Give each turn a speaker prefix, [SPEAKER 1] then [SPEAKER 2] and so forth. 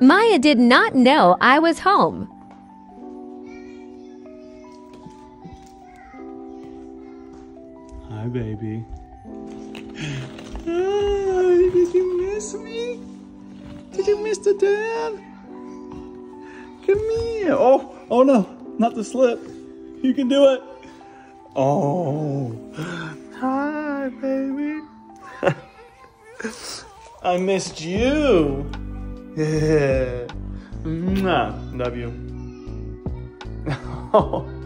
[SPEAKER 1] Maya did not know I was home.
[SPEAKER 2] Hi, baby. Hi, did you miss me? Did you miss the dad? Come here. Oh, oh no, not the slip. You can do it. Oh, hi, baby. I missed you. Love you. Oh.